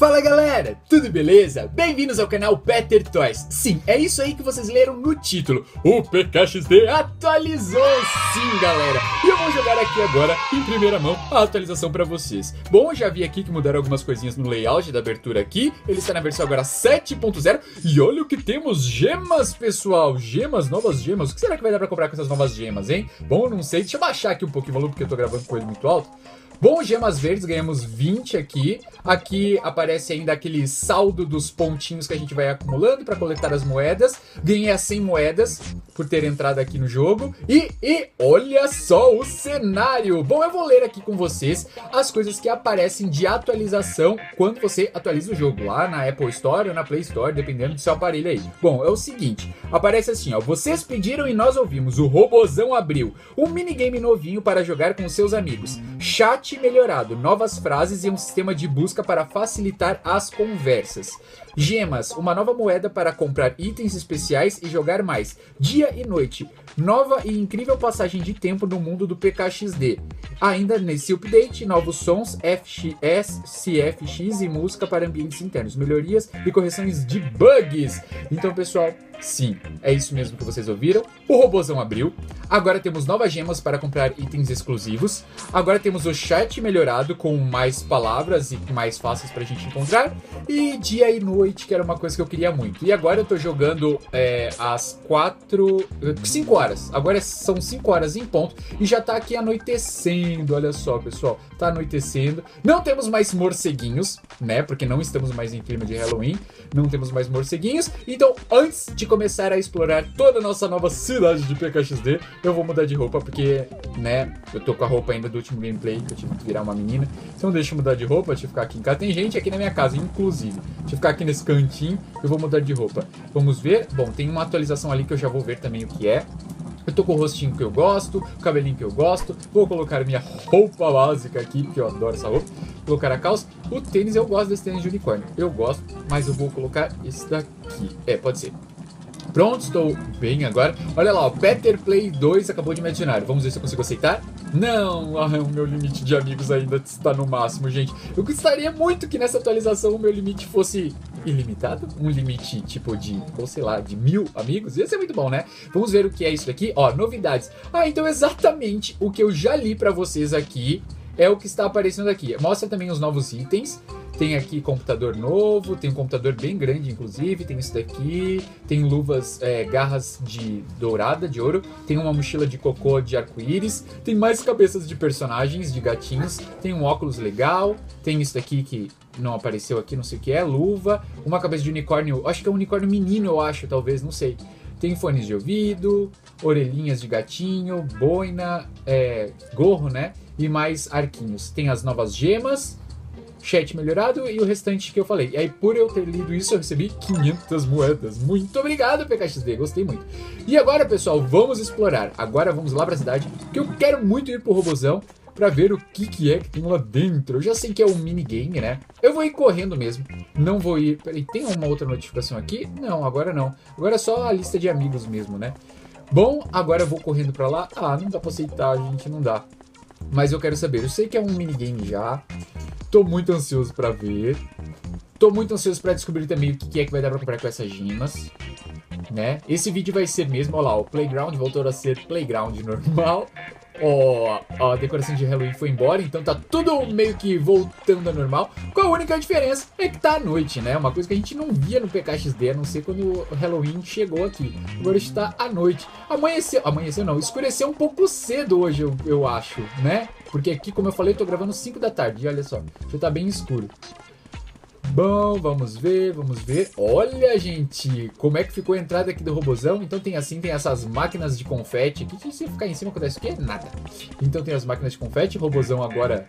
Fala galera, tudo beleza? Bem-vindos ao canal Peter Toys. Sim, é isso aí que vocês leram no título. O PKXD atualizou, sim galera. E eu vou jogar aqui agora, em primeira mão, a atualização para vocês. Bom, já vi aqui que mudaram algumas coisinhas no layout da abertura aqui. Ele está na versão agora 7.0. E olha o que temos, gemas pessoal. Gemas, novas gemas. O que será que vai dar para comprar com essas novas gemas, hein? Bom, não sei, deixa eu baixar aqui um pouquinho o valor porque eu tô gravando com ele muito alto. Bom, gemas verdes, ganhamos 20 aqui. Aqui aparece ainda aquele saldo dos pontinhos que a gente vai acumulando para coletar as moedas. Ganhei as 100 moedas por ter entrado aqui no jogo. E, e olha só o cenário! Bom, eu vou ler aqui com vocês as coisas que aparecem de atualização quando você atualiza o jogo lá na Apple Store ou na Play Store, dependendo do seu aparelho aí. Bom, é o seguinte, aparece assim, ó, vocês pediram e nós ouvimos, o Robozão abriu um minigame novinho para jogar com seus amigos. Chat melhorado, novas frases e um sistema de busca para facilitar as conversas. Gemas, uma nova moeda para comprar itens especiais e jogar mais. Dia e noite, nova e incrível passagem de tempo no mundo do PKXD. Ainda nesse update, novos sons, FX, CFX e música para ambientes internos, melhorias e correções de bugs. Então, pessoal, sim, é isso mesmo que vocês ouviram. O robôzão abriu. Agora temos novas gemas para comprar itens exclusivos. Agora temos o chat melhorado com mais palavras e mais fáceis para a gente encontrar. E dia e noite, que era uma coisa que eu queria muito. E agora eu tô jogando é, às 4. 5 horas. Agora são 5 horas em ponto. E já tá aqui anoitecendo. Olha só, pessoal. Tá anoitecendo. Não temos mais morceguinhos, né? Porque não estamos mais em clima de Halloween. Não temos mais morceguinhos. Então, antes de começar a explorar toda a nossa nova cidade de PKXD, eu vou mudar de roupa. Porque, né? Eu tô com a roupa ainda do último gameplay. Que eu tive que virar uma menina. Então, deixa eu mudar de roupa. Deixa eu ficar aqui em casa. Tem gente aqui na minha casa, inclusive. Deixa eu ficar aqui nesse cantinho. Eu vou mudar de roupa. Vamos ver. Bom, tem uma atualização ali que eu já vou ver também o que é. Eu tô com o rostinho que eu gosto, o cabelinho que eu gosto. Vou colocar minha roupa básica aqui, porque eu adoro essa roupa. Colocar a calça. O tênis, eu gosto desse tênis de unicórnio. Eu gosto, mas eu vou colocar esse daqui. É, pode ser. Pronto, estou bem agora. Olha lá, o Better Play 2 acabou de me adicionar. Vamos ver se eu consigo aceitar. Não, ah, o meu limite de amigos ainda está no máximo, gente. Eu gostaria muito que nessa atualização o meu limite fosse ilimitado. Um limite tipo de, ou sei lá, de mil amigos. Ia ser muito bom, né? Vamos ver o que é isso aqui. Ó, novidades. Ah, então exatamente o que eu já li para vocês aqui é o que está aparecendo aqui. Mostra também os novos itens. Tem aqui computador novo, tem um computador bem grande, inclusive. Tem isso daqui, tem luvas, é, garras de dourada, de ouro. Tem uma mochila de cocô de arco-íris. Tem mais cabeças de personagens, de gatinhos. Tem um óculos legal. Tem isso daqui que não apareceu aqui, não sei o que é. Luva. Uma cabeça de unicórnio, acho que é um unicórnio menino, eu acho, talvez, não sei. Tem fones de ouvido, orelhinhas de gatinho, boina, é, gorro, né? E mais arquinhos. Tem as novas gemas chat melhorado e o restante que eu falei. E aí, por eu ter lido isso, eu recebi 500 moedas. Muito obrigado, PKXD, gostei muito. E agora, pessoal, vamos explorar. Agora vamos lá pra cidade, que eu quero muito ir pro robozão para ver o que, que é que tem lá dentro. Eu já sei que é um minigame, né? Eu vou ir correndo mesmo. Não vou ir. Peraí, tem uma outra notificação aqui? Não, agora não. Agora é só a lista de amigos mesmo, né? Bom, agora eu vou correndo para lá. Ah, não dá pra aceitar, gente, não dá. Mas eu quero saber. Eu sei que é um minigame já. Tô muito ansioso para ver. Tô muito ansioso para descobrir também o que é que vai dar pra comprar com essas gemas. Né? Esse vídeo vai ser mesmo, olha lá, o Playground voltou a ser Playground normal. Ó, a decoração de Halloween foi embora, então tá tudo meio que voltando ao normal. Com a única diferença é que tá à noite, né? Uma coisa que a gente não via no PKXD, a não ser quando o Halloween chegou aqui. Agora está à noite. Amanheceu, amanheceu não, escureceu um pouco cedo hoje, eu, eu acho, né? Porque aqui, como eu falei, eu tô gravando 5 da tarde, e olha só, já tá bem escuro. Bom, vamos ver, vamos ver. Olha, gente, como é que ficou a entrada aqui do robozão. Então tem assim, tem essas máquinas de confete. Que se ficar em cima acontece o quê? Nada. Então tem as máquinas de confete. O robozão agora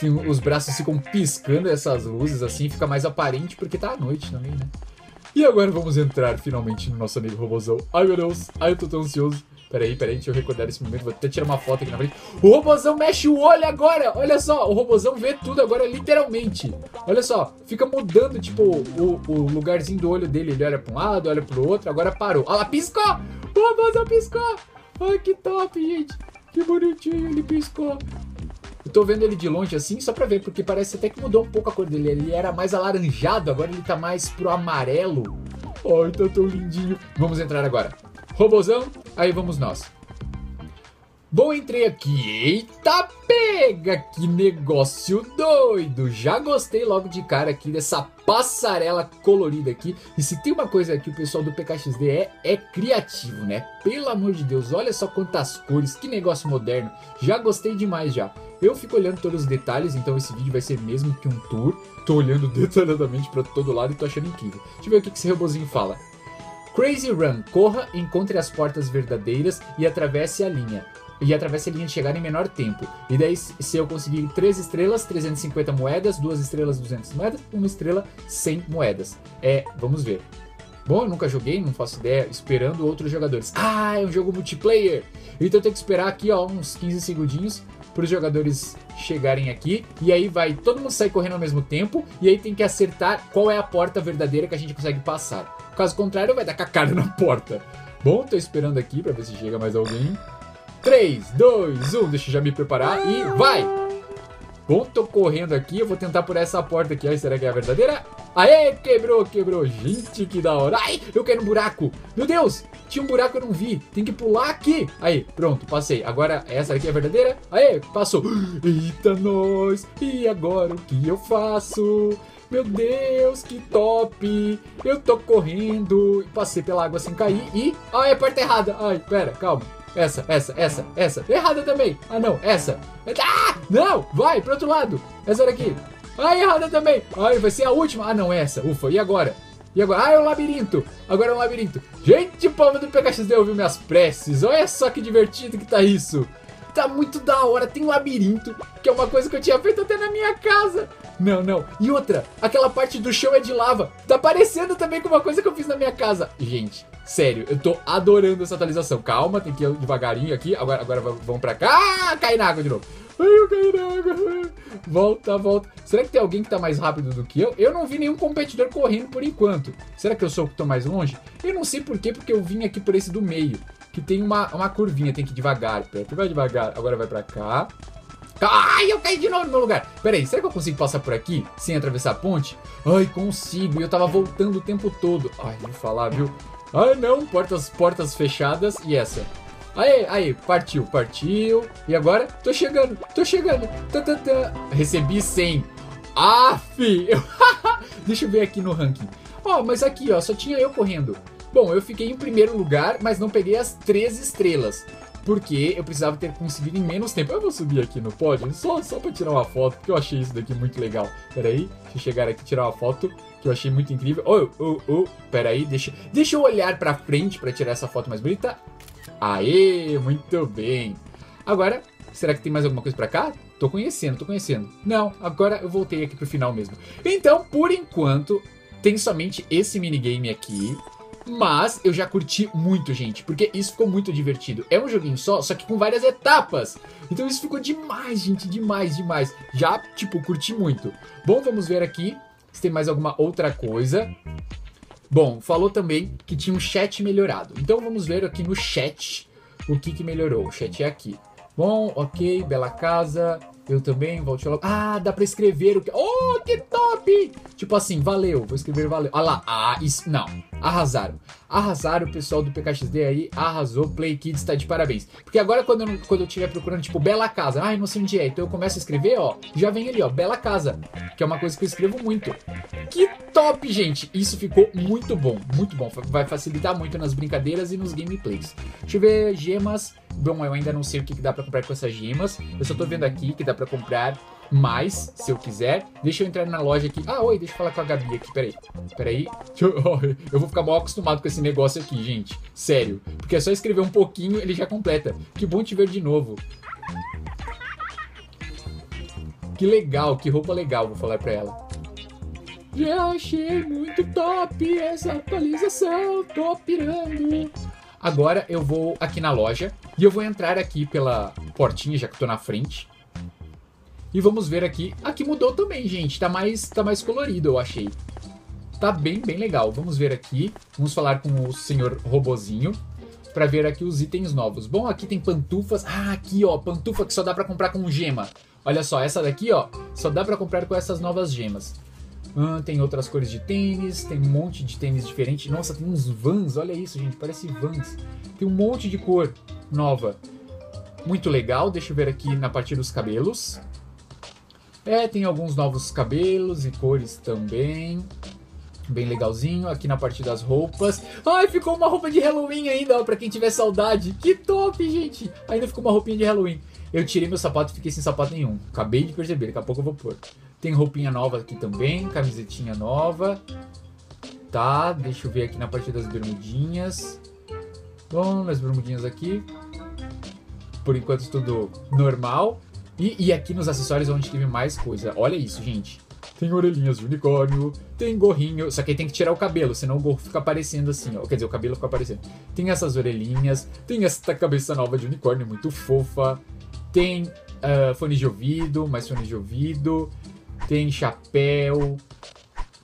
tem, os braços ficam piscando essas luzes assim, fica mais aparente porque tá à noite também, né? E agora vamos entrar finalmente no nosso amigo robozão. Ai meu Deus, ai eu tô tão ansioso. Peraí, peraí, deixa eu recordar esse momento. Vou até tirar uma foto aqui na frente. O robozão mexe o olho agora! Olha só, o robozão vê tudo agora, literalmente. Olha só, fica mudando, tipo, o, o lugarzinho do olho dele. Ele olha pra um lado, olha pro outro, agora parou. Olha lá, piscou! O robozão piscou! Ai, que top, gente! Que bonitinho, ele piscou. tô vendo ele de longe assim, só pra ver, porque parece até que mudou um pouco a cor dele. Ele era mais alaranjado, agora ele tá mais pro amarelo. Ai, tá tão lindinho. Vamos entrar agora. Robozão, aí vamos nós. Bom, entrei aqui. Eita, pega! Que negócio doido! Já gostei logo de cara aqui dessa passarela colorida aqui. E se tem uma coisa que o pessoal do PKXD é, é criativo, né? Pelo amor de Deus, olha só quantas cores, que negócio moderno. Já gostei demais já. Eu fico olhando todos os detalhes, então esse vídeo vai ser mesmo que um tour. Tô olhando detalhadamente para todo lado e tô achando incrível. Deixa eu ver o que esse robozinho fala. Crazy Run, corra, encontre as portas verdadeiras e atravesse a linha e atravessa a linha de chegar em menor tempo. E daí, se eu conseguir 3 estrelas, 350 moedas, 2 estrelas, 200 moedas, 1 estrela, 100 moedas. É, vamos ver. Bom, eu nunca joguei, não faço ideia, esperando outros jogadores. Ah, é um jogo multiplayer! Então eu tenho que esperar aqui, ó, uns 15 segundinhos para os jogadores chegarem aqui. E aí vai todo mundo sair correndo ao mesmo tempo. E aí tem que acertar qual é a porta verdadeira que a gente consegue passar. Caso contrário, vai dar com a cara na porta. Bom, tô esperando aqui para ver se chega mais alguém. 3, 2, 1, deixa eu já me preparar e vai! Bom, tô correndo aqui, eu vou tentar por essa porta aqui. Ai, será que é a verdadeira? Aê, quebrou, quebrou. Gente, que da hora. Ai, eu quero um buraco. Meu Deus, tinha um buraco eu não vi. Tem que pular aqui. Aí, pronto, passei. Agora, essa aqui é verdadeira? Aê, passou. Eita, nós. E agora, o que eu faço? Meu Deus, que top! Eu tô correndo, passei pela água sem cair e... Ai, é a porta errada! Ai, pera, calma. Essa, essa, essa, essa. Errada também. Ah, não, essa. Ah, não, vai, pro outro lado. Essa daqui. Ah, errada também. Ai, vai ser a última. Ah, não, essa. Ufa, e agora? E agora? Ah, é um labirinto. Agora é um labirinto. Gente, povo do PKXD ouviu minhas preces. Olha só que divertido que tá isso. Tá muito da hora. Tem um labirinto, que é uma coisa que eu tinha feito até na minha casa. Não, não. E outra, aquela parte do chão é de lava. Tá parecendo também com uma coisa que eu fiz na minha casa. Gente, sério, eu tô adorando essa atualização. Calma, tem que ir devagarinho aqui. Agora, agora vamos pra cá. Ah, cai na água de novo. Ai, eu caí na água. Volta, volta. Será que tem alguém que tá mais rápido do que eu? Eu não vi nenhum competidor correndo por enquanto. Será que eu sou o que tô mais longe? Eu não sei por quê, porque eu vim aqui por esse do meio que tem uma, uma curvinha, tem que ir devagar. Pera, vai devagar, agora vai pra cá. Ai, eu caí de novo no meu lugar. Pera aí, será que eu consigo passar por aqui sem atravessar a ponte? Ai, consigo. E eu tava voltando o tempo todo. Ai, vou falar, viu? Ai, não. Portas, portas fechadas. E essa? Aí, aí, partiu, partiu. E agora? Tô chegando, tô chegando. Tá, tá, tá. Recebi 100. Aff! Deixa eu ver aqui no ranking. Ó, oh, mas aqui, ó, só tinha eu correndo. Bom, eu fiquei em primeiro lugar, mas não peguei as três estrelas. Porque eu precisava ter conseguido em menos tempo. Eu vou subir aqui no pódio só, só pra tirar uma foto, porque eu achei isso daqui muito legal. Pera aí, deixa eu chegar aqui e tirar uma foto, que eu achei muito incrível. Oh, oh, oh, pera aí, deixa, deixa eu olhar pra frente pra tirar essa foto mais bonita. Aê, muito bem. Agora, será que tem mais alguma coisa pra cá? Tô conhecendo, tô conhecendo. Não, agora eu voltei aqui pro final mesmo. Então, por enquanto, tem somente esse minigame aqui. Mas eu já curti muito, gente, porque isso ficou muito divertido. É um joguinho só, só que com várias etapas. Então isso ficou demais, gente, demais, demais. Já, tipo, curti muito. Bom, vamos ver aqui se tem mais alguma outra coisa. Bom, falou também que tinha um chat melhorado. Então vamos ver aqui no chat o que, que melhorou. O chat é aqui. Bom, ok, bela casa. Eu também, volte logo. Ah, dá pra escrever o que. Oh, que top! Tipo assim, valeu, vou escrever valeu. Ah lá, ah, isso. Não, arrasaram. Arrasaram, o pessoal do PKXD aí arrasou. Play Kids tá de parabéns. Porque agora, quando eu, quando eu estiver procurando, tipo, Bela Casa, ai, não sei onde é, então eu começo a escrever, ó, já vem ali, ó, Bela Casa, que é uma coisa que eu escrevo muito. Que top, gente! Isso ficou muito bom, muito bom. Vai facilitar muito nas brincadeiras e nos gameplays. Deixa eu ver, gemas. Bom, eu ainda não sei o que, dá pra comprar com essas gemas. Eu só tô vendo aqui que dá pra comprar mais, se eu quiser. Deixa eu entrar na loja aqui. Ah, oi, deixa eu falar com a Gabi aqui, peraí. Peraí. Eu, eu vou ficar mal acostumado com esse negócio aqui, gente. Sério. Porque é só escrever um pouquinho, ele já completa. Que bom te ver de novo. Que legal, que roupa legal, vou falar pra ela. Já achei muito top essa atualização, tô pirando. Agora eu vou aqui na loja e eu vou entrar aqui pela portinha, já que tô na frente. E vamos ver aqui. Aqui mudou também, gente. Tá mais, tá mais colorido, eu achei. Tá bem, bem legal. Vamos ver aqui. Vamos falar com o senhor robozinho. pra ver aqui os itens novos. Bom, aqui tem pantufas. Ah, aqui ó, pantufa que só dá pra comprar com gema. Olha só, essa daqui ó, só dá pra comprar com essas novas gemas. Tem outras cores de tênis, tem um monte de tênis diferente. Nossa, tem uns vans, olha isso, gente, parece vans. Tem um monte de cor nova. Muito legal, deixa eu ver aqui na parte dos cabelos. É, tem alguns novos cabelos e cores também. Bem legalzinho. Aqui na parte das roupas. Ai, ficou uma roupa de Halloween ainda, ó, pra quem tiver saudade. Que top, gente! Ainda ficou uma roupinha de Halloween. Eu tirei meu sapato e fiquei sem sapato nenhum. Acabei de perceber, daqui a pouco eu vou pôr. Tem roupinha nova aqui também, camisetinha nova. Tá, deixa eu ver aqui na parte das bermudinhas. Bom, nas bermudinhas aqui. Por enquanto tudo normal. E, e aqui nos acessórios é onde teve mais coisa. Olha isso, gente. Tem orelhinhas de unicórnio, tem gorrinho, só que aí tem que tirar o cabelo, senão o gorro fica aparecendo assim, ó. Quer dizer, o cabelo fica aparecendo. Tem essas orelhinhas, tem essa cabeça nova de unicórnio muito fofa, tem uh, fones de ouvido, mais fones de ouvido, tem chapéu,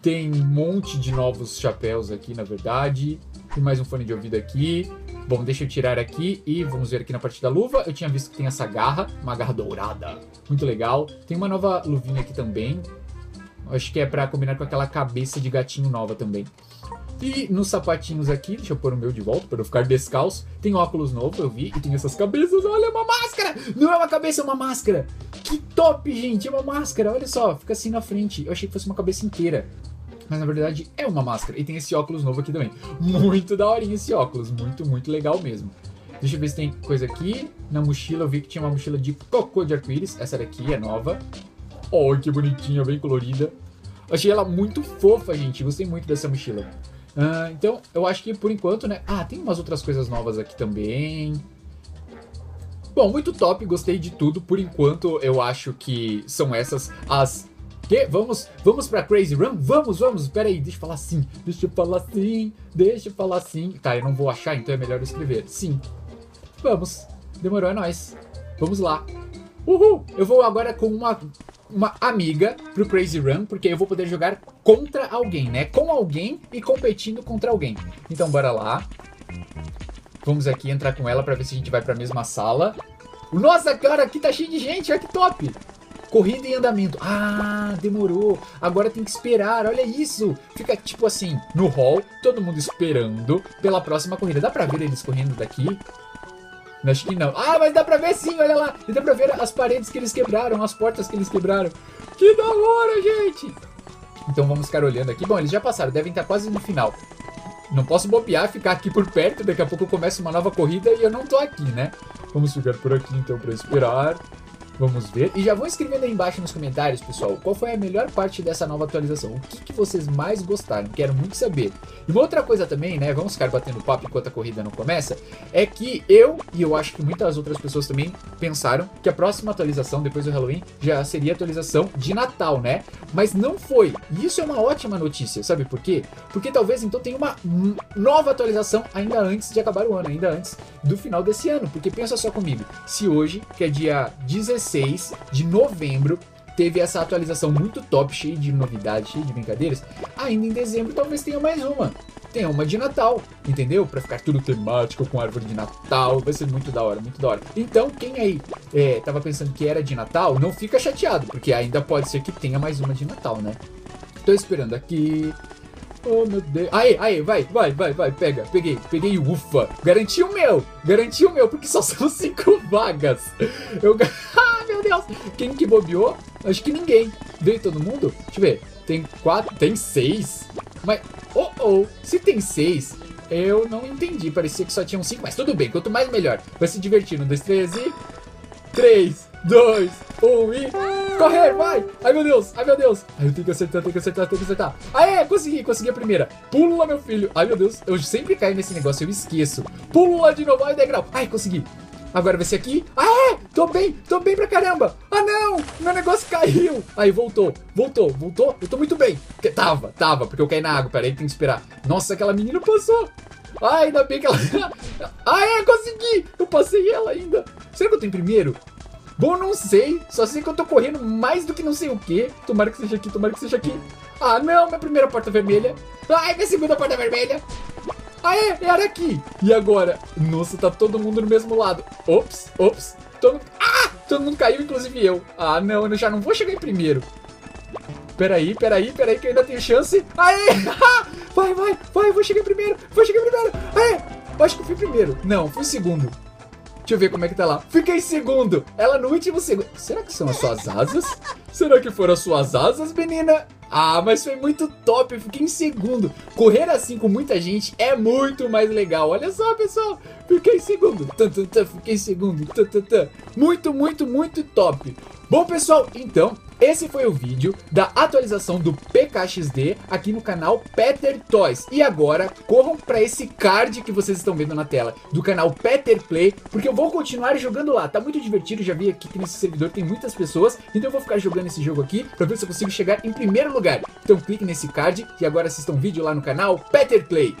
tem um monte de novos chapéus aqui, na verdade. Tem mais um fone de ouvido aqui. Bom, deixa eu tirar aqui e vamos ver aqui na parte da luva. Eu tinha visto que tem essa garra, uma garra dourada. Muito legal. Tem uma nova luvinha aqui também. Acho que é pra combinar com aquela cabeça de gatinho nova também. E nos sapatinhos aqui, deixa eu pôr o meu de volta para eu ficar descalço. Tem óculos novo, eu vi, e tem essas cabeças. Olha, é uma máscara! Não é uma cabeça, é uma máscara! Que top, gente! É uma máscara, olha só, fica assim na frente. Eu achei que fosse uma cabeça inteira. Mas na verdade é uma máscara. E tem esse óculos novo aqui também. Muito daorinha esse óculos. Muito, muito legal mesmo. Deixa eu ver se tem coisa aqui. Na mochila eu vi que tinha uma mochila de cocô de arco-íris. Essa daqui é nova. Oh, que bonitinha, bem colorida. Achei ela muito fofa, gente. Gostei muito dessa mochila. Uh, então, eu acho que por enquanto, né? Ah, tem umas outras coisas novas aqui também. Bom, muito top, gostei de tudo. Por enquanto, eu acho que são essas as. Que? Vamos, vamos pra Crazy Run? Vamos, vamos. Pera aí, deixa eu falar sim. Deixa eu falar sim. Deixa eu falar sim. Tá, eu não vou achar, então é melhor eu escrever. Sim. Vamos. Demorou, é nóis. Vamos lá. Uhul! Eu vou agora com uma uma amiga pro Crazy Run, porque eu vou poder jogar contra alguém, né? Com alguém e competindo contra alguém. Então bora lá. Vamos aqui entrar com ela para ver se a gente vai para a mesma sala. Nossa, cara, aqui tá cheio de gente, olha que top! Corrida em andamento. Ah, demorou. Agora tem que esperar. Olha isso. Fica tipo assim, no hall, todo mundo esperando pela próxima corrida. Dá pra ver eles correndo daqui? Acho que não. Ah, mas dá pra ver sim, olha lá. Dá pra ver as paredes que eles quebraram, as portas que eles quebraram. Que da hora, gente. Então vamos ficar olhando aqui. Bom, eles já passaram, devem estar quase no final. Não posso bobear, ficar aqui por perto, daqui a pouco começa uma nova corrida e eu não tô aqui, né? Vamos ficar por aqui então pra esperar. Vamos ver. E já vão escrevendo aí embaixo nos comentários, pessoal, qual foi a melhor parte dessa nova atualização. O que, que vocês mais gostaram? Quero muito saber. E uma outra coisa também, né? Vamos ficar batendo papo enquanto a corrida não começa. É que eu, e eu acho que muitas outras pessoas também pensaram que a próxima atualização, depois do Halloween, já seria atualização de Natal, né? Mas não foi. E isso é uma ótima notícia, sabe por quê? Porque talvez então tenha uma nova atualização ainda antes de acabar o ano, ainda antes do final desse ano. Porque pensa só comigo, se hoje, que é dia 16 16 de novembro teve essa atualização muito top, cheia de novidades, cheia de brincadeiras. Ainda em dezembro talvez tenha mais uma. Tem uma de Natal, entendeu? Pra ficar tudo temático com árvore de Natal. Vai ser muito da hora, muito da hora. Então, quem aí é, tava pensando que era de Natal, não fica chateado, porque ainda pode ser que tenha mais uma de Natal, né? Tô esperando aqui. Oh, meu Deus. Aí, aí, vai, vai, vai, vai, pega. Peguei, peguei, ufa. Garanti o meu, garanti o meu, porque só são cinco vagas. Eu... Quem que bobeou? Acho que ninguém. Veio todo mundo? Deixa eu ver. Tem quatro, tem seis. Mas, oh, oh, se tem seis, eu não entendi. Parecia que só tinham cinco, mas tudo bem. Quanto mais, melhor. Vai se divertir. Um, dois, três e... Três, dois, um e. Correr, vai! Ai meu Deus, ai meu Deus! Ai, eu tenho que acertar, tenho que acertar, tenho que acertar. Aê, consegui, consegui a primeira. Pula, meu filho. Ai meu Deus, eu sempre caio nesse negócio, eu esqueço. Pula de novo, ai degrau. Ai, consegui. Agora vai ser aqui. Ah, é! Tô bem, tô bem pra caramba. Ah, não! Meu negócio caiu. Aí, voltou, voltou, voltou. Eu tô muito bem. Tava, tava, porque eu caí na água. Pera aí, tem que esperar. Nossa, aquela menina passou. Ai, ainda bem que ela... ah, é, consegui. Eu passei ela ainda. Será que eu tô em primeiro? Bom, não sei. Só sei que eu tô correndo mais do que não sei o que. Tomara que seja aqui, tomara que seja aqui. Ah, não, minha primeira porta vermelha. Ai, minha segunda porta vermelha. Aê, era aqui. E agora? Nossa, tá todo mundo no mesmo lado. Ops, ops. Todo mundo... Ah! Todo mundo caiu, inclusive eu. Ah, não, eu já não vou chegar em primeiro. Peraí, peraí, peraí, que eu ainda tenho chance. Aê! Vai, vai, vai, eu vou chegar em primeiro. Vou chegar em primeiro. Aê! Acho que eu fui primeiro. Não, fui segundo. Deixa eu ver como é que tá lá. Fiquei em segundo. Ela no último segundo. Será que são as suas asas? Será que foram as suas asas, menina? Ah, mas foi muito top, eu fiquei em segundo. Correr assim com muita gente é muito mais legal. Olha só, pessoal, fiquei em segundo. Fiquei em segundo. Muito, muito, muito top. Bom, pessoal, então esse foi o vídeo da atualização do PKXD aqui no canal Peter Toys. E agora, corram para esse card que vocês estão vendo na tela, do canal Peter Play, porque eu vou continuar jogando lá. Tá muito divertido, já vi aqui que nesse servidor tem muitas pessoas, então eu vou ficar jogando esse jogo aqui para ver se eu consigo chegar em primeiro lugar. Então clique nesse card e agora assistam um vídeo lá no canal Peter Play.